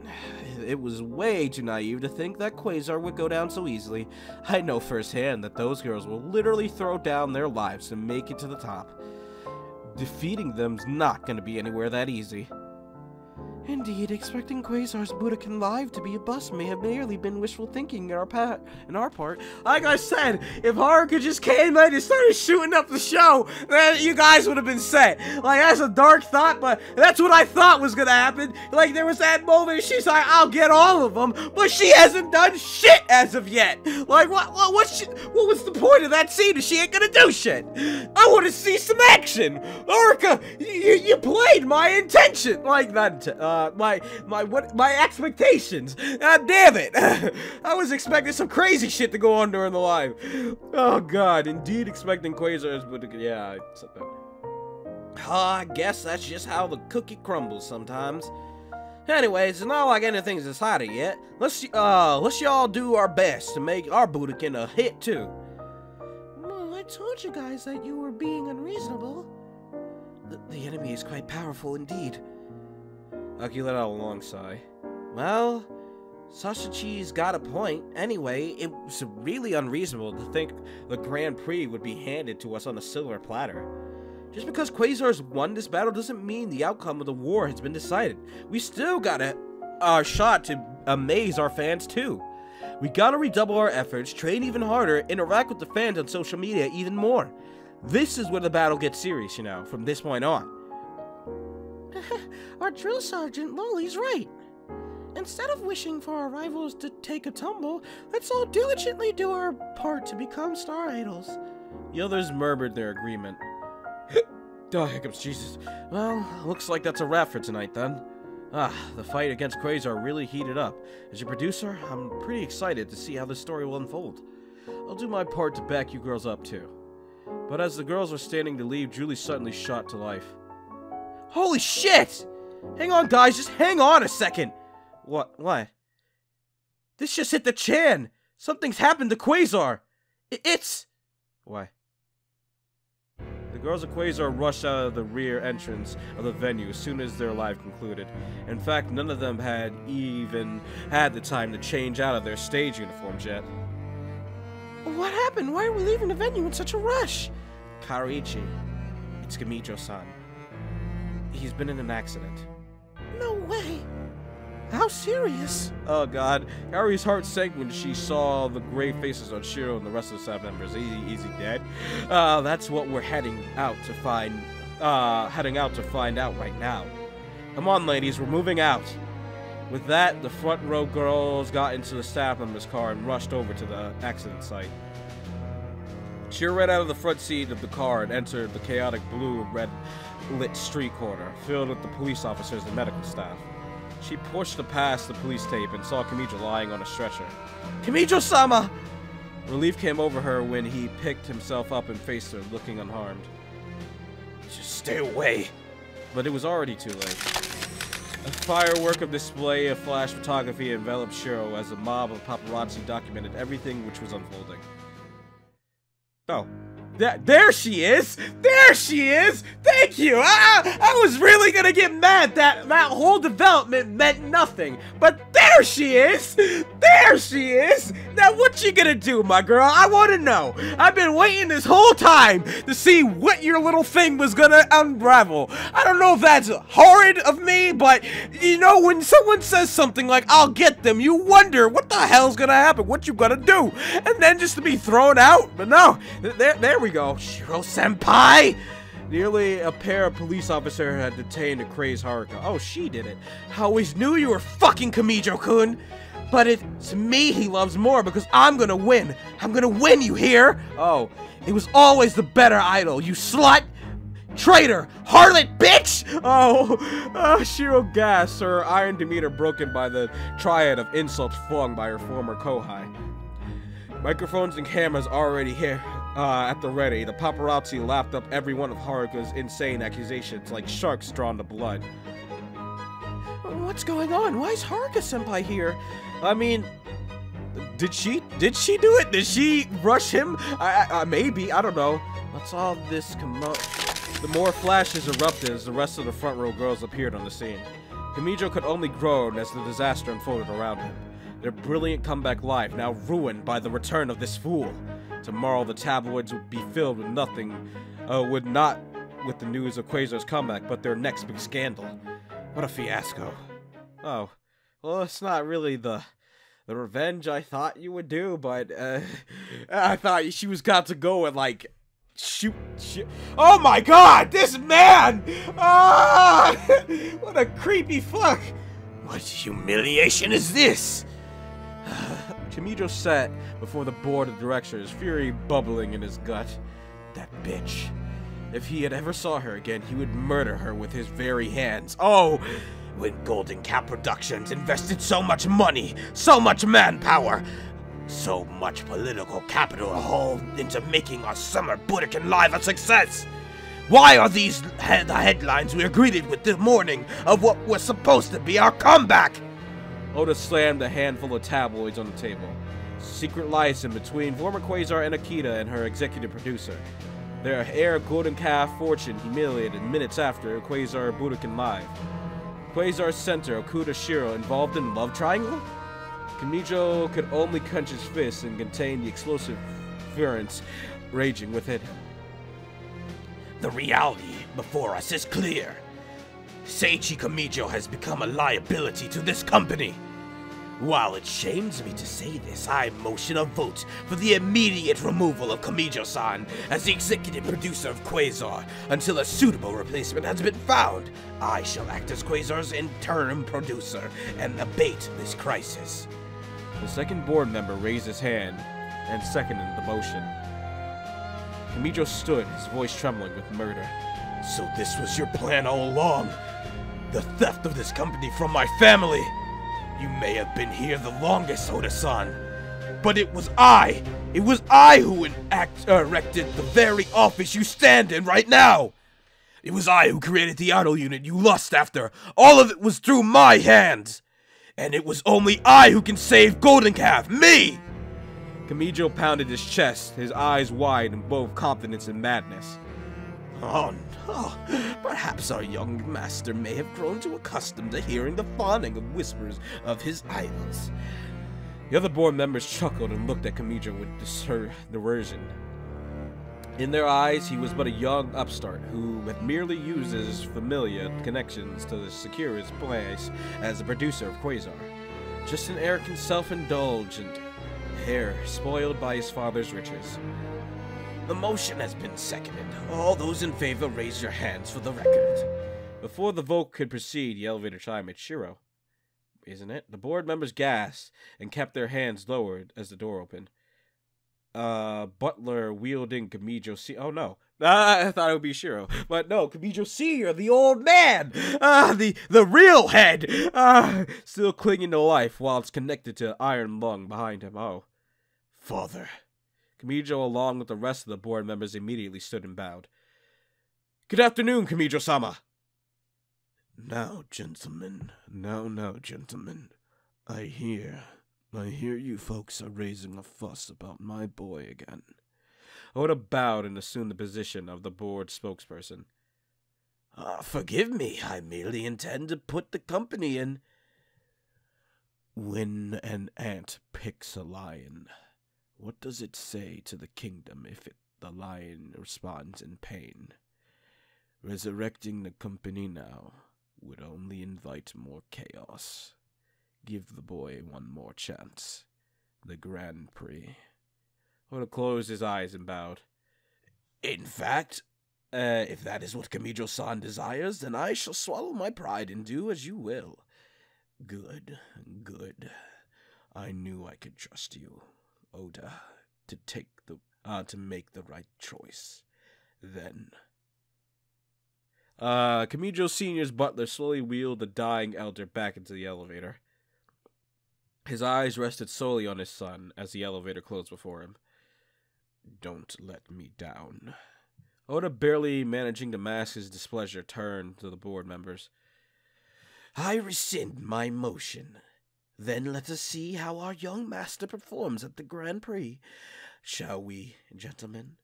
It was way too naive to think that Quasar would go down so easily. I know firsthand that those girls will literally throw down their lives to make it to the top. Defeating them's not gonna be anywhere that easy. Indeed, expecting Quasar's Budokan Live to be a bust may have merely been wishful thinking in our, in our part. Like I said, if Haruka just came in and started shooting up the show, then you guys would have been set. Like, that's a dark thought, but that's what I thought was gonna happen. Like, there was that moment, she's like, I'll get all of them, but she hasn't done shit as of yet. Like, what, what, what, she, what was the point of that scene if she ain't gonna do shit? I want to see some action. Haruka, you, you played my intention. Like, that, uh, uh, my my what my expectations. God damn it! I was expecting some crazy shit to go on during the live. Oh god, indeed expecting quasars, but yeah, I said that. Oh, I guess that's just how the cookie crumbles sometimes. Anyways, it's not like anything's decided yet. Let's uh let's y'all do our best to make our Budokan a hit too. Well, I told you guys that you were being unreasonable. The, the enemy is quite powerful indeed. Aki let out a long sigh. Well, Sashachi's got a point. Anyway, it was really unreasonable to think the Grand Prix would be handed to us on a silver platter. Just because Quasar's won this battle doesn't mean the outcome of the war has been decided. We still got a, a uh, shot to amaze our fans too. We gotta redouble our efforts, train even harder, interact with the fans on social media even more. This is where the battle gets serious, you know, from this point on. Our drill sergeant Lolly's right. Instead of wishing for our rivals to take a tumble, let's all diligently do our part to become star idols. The others murmured their agreement. oh, hiccups, Jesus. Well, looks like that's a wrap for tonight then. Ah, the fight against Quasar really heated up. As your producer, I'm pretty excited to see how this story will unfold. I'll do my part to back you girls up too. But as the girls were standing to leave, Julie suddenly shot to life. Holy shit! Hang on, guys, just hang on a second. What? What? This just hit the Chan. Something's happened to Quasar. It's... Why? The girls of Quasar rushed out of the rear entrance of the venue as soon as their live concluded. In fact, none of them had even had the time to change out of their stage uniforms yet. What happened? Why are we leaving the venue in such a rush? Kariichi, it's Kamijo-san. He's been in an accident. No way. How serious? Oh god. Harry's heart sank when she saw the grave faces on Shiro and the rest of the staff members. Easy, easy dead. Uh, that's what we're heading out to find, uh, heading out to find out right now. Come on, ladies, we're moving out. With that, the front row girls got into the staff member's car and rushed over to the accident site. She ran out of the front seat of the car and entered the chaotic blue and red lit street corner, filled with the police officers and medical staff. She pushed past the police tape and saw Kamijo lying on a stretcher. Kamijo-sama! Relief came over her when he picked himself up and faced her, looking unharmed. Just stay away! But it was already too late. A firework of display of flash photography enveloped Shiro as a mob of paparazzi documented everything which was unfolding. Oh, there she is! There she is! Thank you! I, I was really gonna get mad that that whole development meant nothing. But there she is! There she is! Now what you gonna do, my girl? I wanna know. I've been waiting this whole time to see what your little thing was gonna unravel. I don't know if that's horrid of me, but you know, when someone says something like, I'll get them, you wonder what the hell's gonna happen, what you gonna do? And then just to be thrown out. But no, there, there we we go. Shiro-senpai! Nearly a pair of police officers had detained a crazed Haruka. Oh, she did it. I always knew you were fucking Kamijo-kun! But it's me he loves more because I'm gonna win. I'm gonna win, you hear? Oh, it was always the better idol, you slut! Traitor! Harlot bitch! Oh, uh, Shiro gasped, her iron demeanor broken by the triad of insults flung by her former kohai. Microphones and cameras already here Uh, at the ready, the paparazzi lapped up every one of Haruka's insane accusations like sharks drawn to blood. What's going on? Why is Haruka senpai here? I mean, did she did she do it? Did she rush him? I, I, maybe I don't know. What's all this commo? The more flashes erupted as the rest of the front row girls appeared on the scene. Kamijo could only groan as the disaster unfolded around him. Their brilliant comeback life now ruined by the return of this fool. Tomorrow the tabloids would be filled with nothing, uh, would not with the news of Quasar's comeback, but their next big scandal. What a fiasco. Oh, well, it's not really the the revenge I thought you would do, but uh, I thought she was got to go and like shoot, shoot. Oh my god, this man! Ah! what a creepy fuck! What humiliation is this? Kamijo sat before the board of directors, fury bubbling in his gut. That bitch. If he had ever saw her again, he would murder her with his very hands. Oh, when Golden Calf Productions invested so much money, so much manpower, so much political capital hauled into making our summer Budokan Live a success. Why are these he the headlines we are greeted with the morning of what was supposed to be our comeback? Oda slammed a handful of tabloids on the table. Secret liaison between former Quasar and Akita and her executive producer. Their heir Golden Calf fortune humiliated minutes after Quasar Budokan Live. Quasar center Okuda Shiro involved in love triangle? Kamijo could only clench his fists and contain the explosive furence raging within him. The reality before us is clear. Seiichi Kamijo has become a liability to this company. While it shames me to say this, I motion a vote for the immediate removal of Kamijo-san as the executive producer of Quasar until a suitable replacement has been found. I shall act as Quasar's interim producer and abate this crisis. The second board member raised his hand and seconded the motion. Kamijo stood, his voice trembling with murder. So this was your plan all along? The theft of this company from my family? You may have been here the longest, Oda-san. But it was I! It was I who act, uh, erected the very office you stand in right now! It was I who created the idol unit you lust after. All of it was through my hands! And it was only I who can save Golden Calf! Me! Kamijo pounded his chest, his eyes wide in both confidence and madness. Oh no, perhaps our young master may have grown too accustomed to hearing the fawning of whispers of his idols. The other board members chuckled and looked at Kamijo with derision. In their eyes, he was but a young upstart who had merely used his familiar connections to secure his place as a producer of Quasar. Just an arrogant, self-indulgent heir spoiled by his father's riches. The motion has been seconded. All those in favor raise your hands for the record. Before the vote could proceed, the elevator chimed at Shiro. Isn't it? The board members gasped and kept their hands lowered as the door opened. Uh, Butler wielding Kamijo C. Oh no. Uh, I thought it would be Shiro. But no, Kamijo Sr., the old man! Ah, uh, the, the real head! Ah, uh, still clinging to life while it's connected to iron lung behind him. Oh. Father. Kamijo, along with the rest of the board members, immediately stood and bowed. Good afternoon, Kamijo sama. Now, gentlemen, now, now, gentlemen. I hear, I hear you folks are raising a fuss about my boy again. Oda bowed and assumed the position of the board spokesperson. Uh, forgive me, I merely intend to put the company in. When an ant picks a lion, what does it say to the kingdom if it, the lion responds in pain? Resurrecting the company now would only invite more chaos. Give the boy one more chance. The Grand Prix. Oda closed his eyes and bowed. In fact, uh, if that is what Kamijo-san desires, then I shall swallow my pride and do as you will. Good, good. I knew I could trust you. Oda to take the uh, to make the right choice. Then uh Kamijo Sr.'s butler slowly wheeled the dying elder back into the elevator. His eyes rested solely on his son as the elevator closed before him. Don't let me down. Oda, barely managing to mask his displeasure, turned to the board members. I rescind my motion. Then let us see how our young master performs at the Grand Prix. Shall we, gentlemen?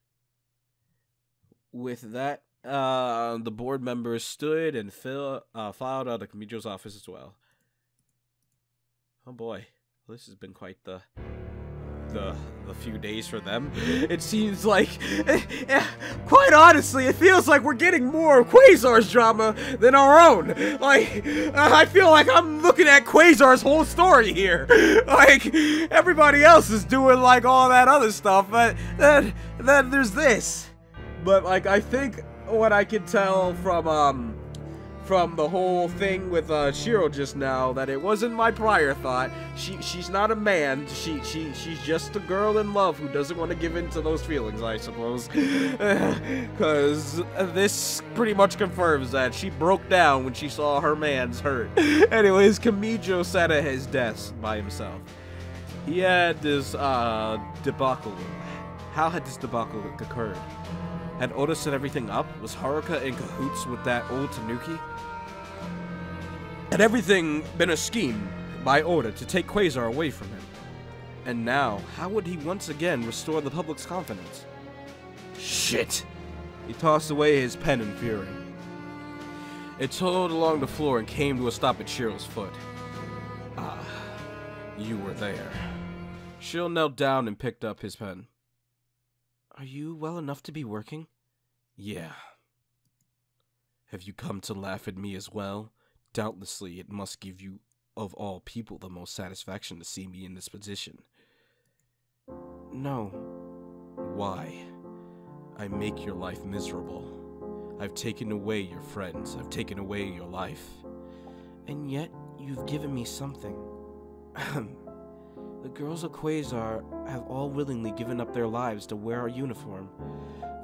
With that, uh, the board members stood and fill, uh, filed out of Kamijo's office as well. Oh boy, this has been quite the the the few days for them. It seems like, eh, eh, quite honestly, it feels like we're getting more Quasar's drama than our own. Like, uh, I feel like I'm looking at Quasar's whole story here. Like, everybody else is doing like all that other stuff, but then then there's this. But like, I think what I can tell from um from the whole thing with uh, Shiro just now that it wasn't my prior thought. She she's not a man. She she she's just a girl in love who doesn't want to give in to those feelings, I suppose. Cause this pretty much confirms that she broke down when she saw her man's hurt. Anyways, Kamijo sat at his desk by himself. He had this uh debacle. How had this debacle occurred? Had Oda set everything up? Was Haruka in cahoots with that old Tanuki? Had everything been a scheme by Oda to take Quasar away from him? And now, how would he once again restore the public's confidence? Shit! He tossed away his pen in fury. It toiled along the floor and came to a stop at Shiro's foot. Ah, you were there. Shiro knelt down and picked up his pen. Are you well enough to be working? Yeah. Have you come to laugh at me as well? Doubtlessly, it must give you, of all people, the most satisfaction to see me in this position. No. Why? I make your life miserable. I've taken away your friends. I've taken away your life. And yet, you've given me something. the girls of Quasar have all willingly given up their lives to wear our uniform.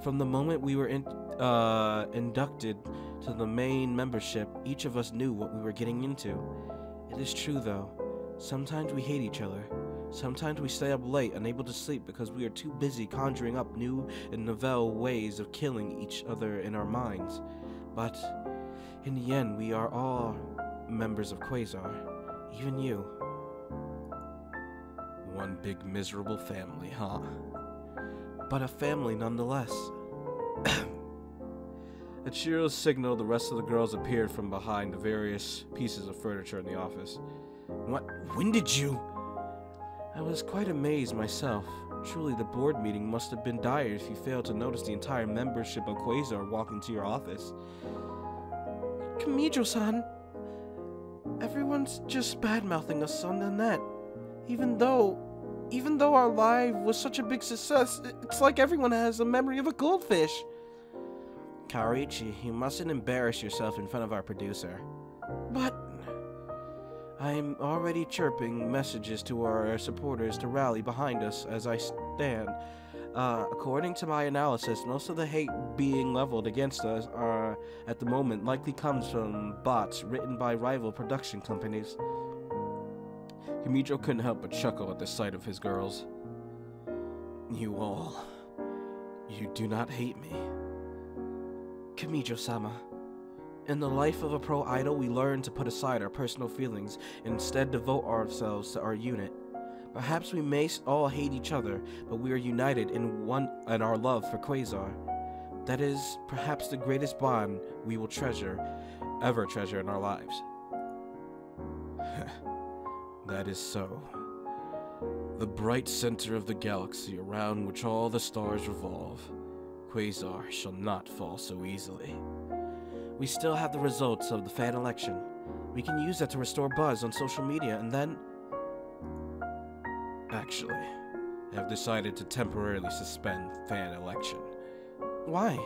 From the moment we were in, uh, inducted to the main membership, each of us knew what we were getting into. It is true, though. Sometimes we hate each other. Sometimes we stay up late, unable to sleep because we are too busy conjuring up new and novel ways of killing each other in our minds. But in the end, we are all members of Quasar, even you. One big miserable family, huh? But a family nonetheless. At Shiro's signal, the rest of the girls appeared from behind the various pieces of furniture in the office. What? When did you? I was quite amazed myself. Truly, the board meeting must have been dire if you failed to notice the entire membership of Quasar walk into your office. Kamijo-san, everyone's just bad-mouthing us on the net. Even though, even though our live was such a big success, it's like everyone has a memory of a goldfish. Kaoriichi, you mustn't embarrass yourself in front of our producer. But I'm already chirping messages to our supporters to rally behind us as I stand. Uh, according to my analysis, most of the hate being leveled against us are, at the moment, likely comes from bots written by rival production companies. Kamijo couldn't help but chuckle at the sight of his girls. You all, you do not hate me. Kamijo-sama. In the life of a pro idol, we learn to put aside our personal feelings and instead devote ourselves to our unit. Perhaps we may all hate each other, but we are united in one in our love for Quasar. That is perhaps the greatest bond we will treasure, ever treasure in our lives. that is so. The bright center of the galaxy around which all the stars revolve. Quasar shall not fall so easily. We still have the results of the fan election. We can use that to restore buzz on social media and then... Actually, I have decided to temporarily suspend fan election. Why?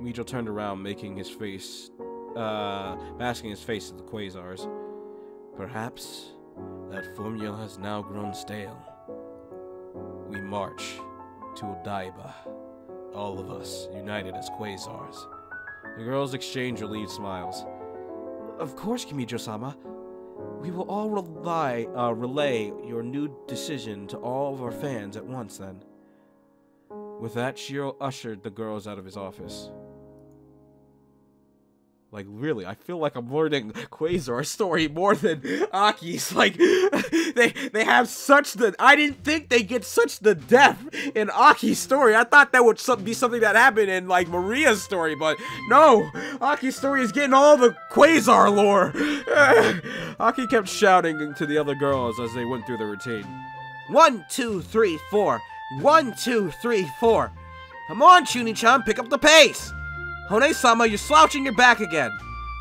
Kamijo turned around, making his face, uh, masking his face at the Quasars. Perhaps that formula has now grown stale. We march to Odaiba all of us, united as Quasars. The girls exchange relieved smiles. Of course, Kamijo-sama. We will all rely, uh, relay your new decision to all of our fans at once, then. With that, Shiro ushered the girls out of his office. Like, really, I feel like I'm learning Quasar's story more than Aki's. Like, they they have such the... I didn't think they get such the depth in Aki's story. I thought that would be something that happened in, like, Mariya's story, but no! Aki's story is getting all the Quasar lore! Aki kept shouting to the other girls as they went through the routine. One, two, three, four. One, two, three, four. Come on, Chunin-chan, pick up the pace! Hone-sama, you're slouching your back again.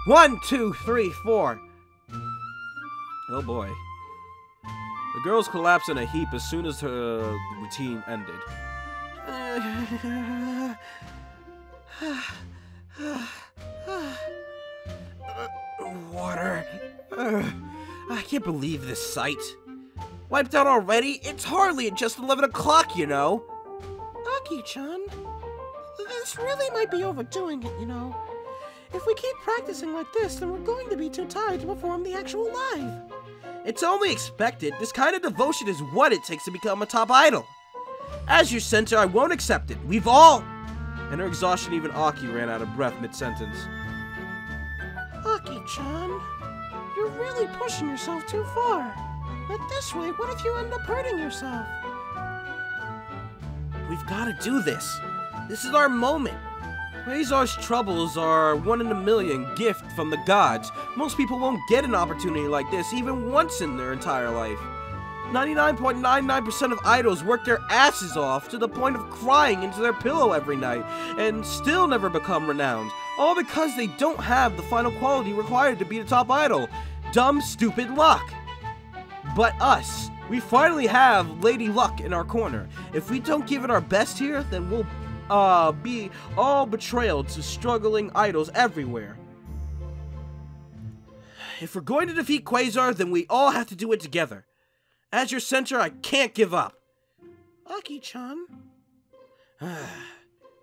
One, two, three, four. Oh boy. The girls collapsed in a heap as soon as her routine ended. Water. I can't believe this sight. Wiped out already? It's hardly just 11 o'clock, you know. Aki-chan, this really might be overdoing it, you know. If we keep practicing like this, then we're going to be too tired to perform the actual live. It's only expected. This kind of devotion is what it takes to become a top idol. As your center, I won't accept it. We've all... And her exhaustion, even Aki ran out of breath mid-sentence. Aki-chan, you're really pushing yourself too far. But this way, what if you end up hurting yourself? We've got to do this. This is our moment. Quasar's troubles are one in a million gift from the gods. Most people won't get an opportunity like this even once in their entire life. 99.99% of idols work their asses off to the point of crying into their pillow every night and still never become renowned. All because they don't have the final quality required to be the top idol. Dumb, stupid luck. But us, we finally have Lady Luck in our corner. If we don't give it our best here, then we'll uh, be all betrayal to struggling idols everywhere. If we're going to defeat Quasar, then we all have to do it together. As your center, I can't give up. Aki-chan.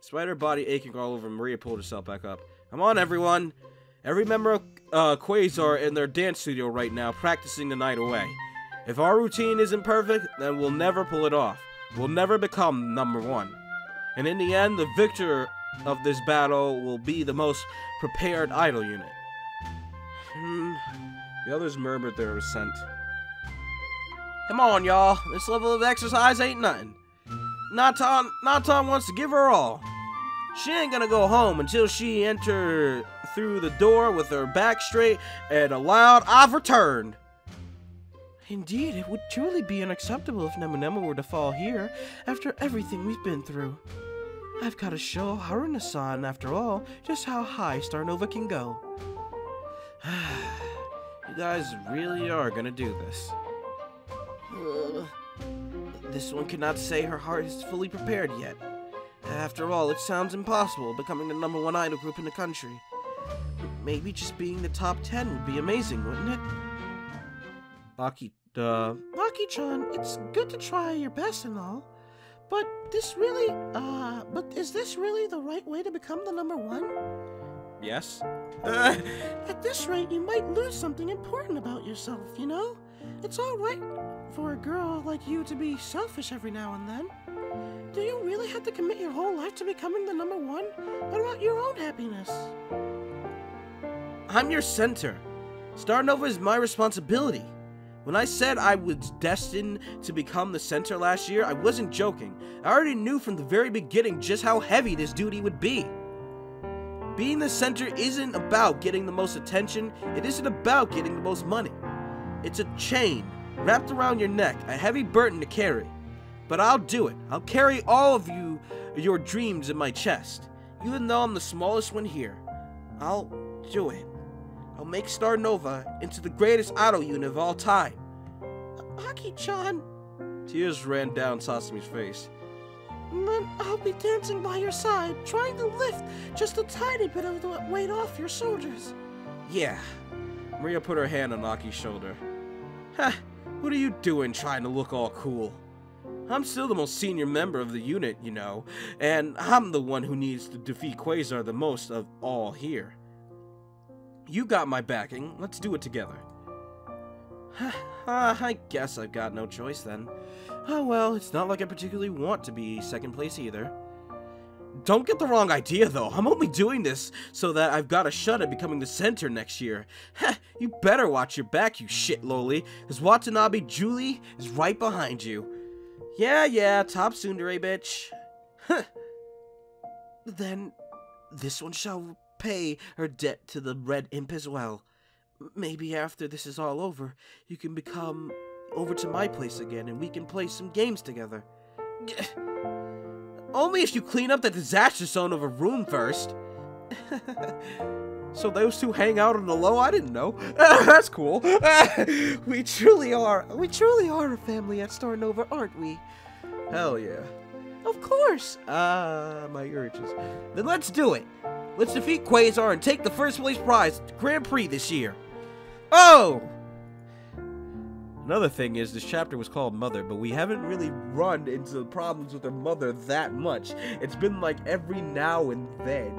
Despite her body aching all over, Mariya pulled herself back up. Come on, everyone. Every member of uh, Quasar in their dance studio right now practicing the night away. If our routine isn't perfect, then we'll never pull it off. We'll never become number one. And in the end, the victor of this battle will be the most prepared idol unit. Hmm. The others murmured their assent. Come on, y'all. This level of exercise ain't nothing. Natan, Natan wants to give her all. She ain't gonna go home until she enter through the door with her back straight and a loud I've returned. Indeed, it would truly be unacceptable if Nemu Nemu were to fall here after everything we've been through. I've got to show Haruna-san, after all, just how high Starnova can go. you guys really are gonna do this. This one cannot say her heart is fully prepared yet. After all, it sounds impossible becoming the number one idol group in the country. Maybe just being the top 10 would be amazing, wouldn't it? Aki, uh... Aki-chan, it's good to try your best and all. But this really, uh, but is this really the right way to become the number one? Yes. Uh, at this rate, you might lose something important about yourself, you know? It's alright for a girl like you to be selfish every now and then. Do you really have to commit your whole life to becoming the number one? What about your own happiness? I'm your center. Starnova is my responsibility. When I said I was destined to become the center last year, I wasn't joking. I already knew from the very beginning just how heavy this duty would be. Being the center isn't about getting the most attention, it isn't about getting the most money. It's a chain wrapped around your neck, a heavy burden to carry. But I'll do it. I'll carry all of you, your dreams in my chest. Even though I'm the smallest one here. I'll do it. I'll make Starnova into the greatest auto unit of all time. Aki-chan! Tears ran down Sasami's face. Then I'll be dancing by your side, trying to lift just a tiny bit of the weight off your shoulders. Yeah. Mariya put her hand on Aki's shoulder. Ha! What are you doing trying to look all cool? I'm still the most senior member of the unit, you know, and I'm the one who needs to defeat Quasar the most of all here. You got my backing. Let's do it together. I guess I've got no choice then. Oh well, it's not like I particularly want to be second place either. Don't get the wrong idea, though. I'm only doing this so that I've got a shot at becoming the center next year. Heh, you better watch your back, you shit loli, because Watanabe Julie is right behind you. Yeah, yeah, top tsundere, bitch. Then, this one shall pay her debt to the Red Imp as well. Maybe after this is all over, you can become over to my place again and we can play some games together. Only if you clean up the disaster zone of a room first. so those two hang out on the low? I didn't know. That's cool. we truly are. We truly are a family at Starnova, aren't we? Hell yeah. Of course. Ah, uh, my urges. Then let's do it. Let's defeat Quasar and take the first place prize at the Grand Prix this year. Oh! Another thing is, this chapter was called Mother, but we haven't really run into the problems with her mother that much. It's been like every now and then.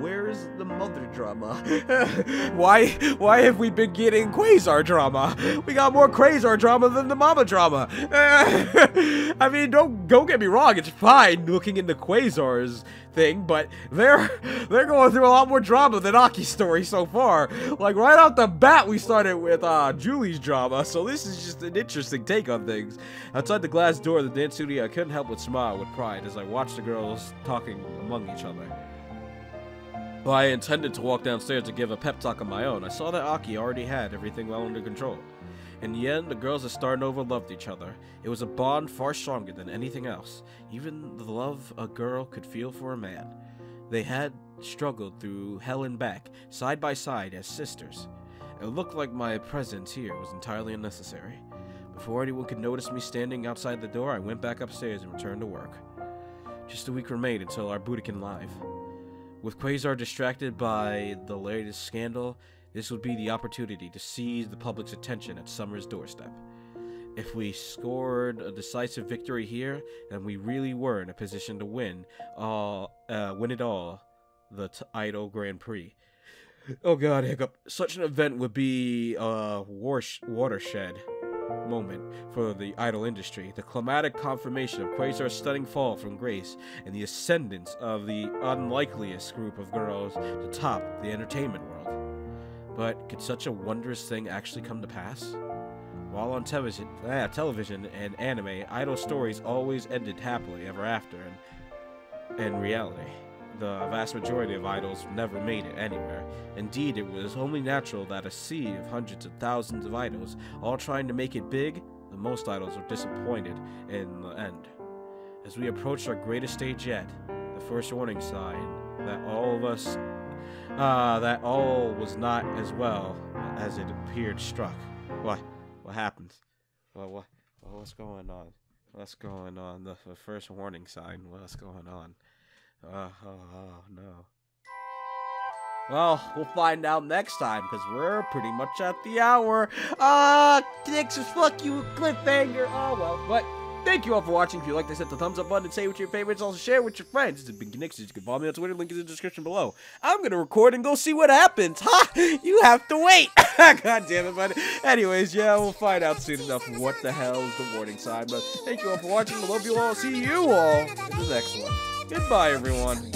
Where's the mother drama? why why have we been getting Quasar drama? We got more Quasar drama than the mama drama. I mean, don't don't get me wrong, it's fine looking into Quasar's thing, but they're they're going through a lot more drama than Aki's story so far. Like right off the bat, we started with uh, Julie's drama, so this is just an interesting take on things. Outside the glass door of the dance studio, I couldn't help but smile with pride as I watched the girls talking among each other. While I intended to walk downstairs to give a pep talk of my own, I saw that Aki already had everything well under control. In the end, the girls at Starnova loved each other. It was a bond far stronger than anything else, even the love a girl could feel for a man. They had struggled through hell and back, side by side as sisters. It looked like my presence here was entirely unnecessary. Before anyone could notice me standing outside the door, I went back upstairs and returned to work. Just a week remained until our Budokan Live. With Quasar distracted by the latest scandal, this would be the opportunity to seize the public's attention at Summer's doorstep. If we scored a decisive victory here, then we really were in a position to win, all, uh, win it all, the Idol Grand Prix. Oh god, hiccup. Such an event would be a watershed moment for the idol industry, the climatic confirmation of Quasar's stunning fall from grace, and the ascendance of the unlikeliest group of girls to top the entertainment world. But could such a wondrous thing actually come to pass? While on television, ah, television and anime, idol stories always ended happily ever after, and in reality, the vast majority of idols never made it anywhere. Indeed, it was only natural that a sea of hundreds of thousands of idols, all trying to make it big, the most idols were disappointed in the end. As we approached our greatest stage yet, the first warning sign that all of us uh, that all was not as well as it appeared struck. What? What happens? What? What? What's going on? What's going on? The, the first warning sign. What's going on? Uh, oh, oh no. Well, we'll find out next time because we're pretty much at the hour. Ah, uh, Nixus, fuck you, cliffhanger. Oh well, but Thank you all for watching. If you liked this, hit the thumbs up button and say what your favorites. Also share with your friends. It's been Conixis. You can follow me on Twitter. Link is in the description below. I'm gonna record and go see what happens. Ha! You have to wait. God damn it, buddy. Anyways, yeah, we'll find out soon enough what the hell is the warning sign. But thank you all for watching. I love you all. See you all in the next one. Goodbye, everyone.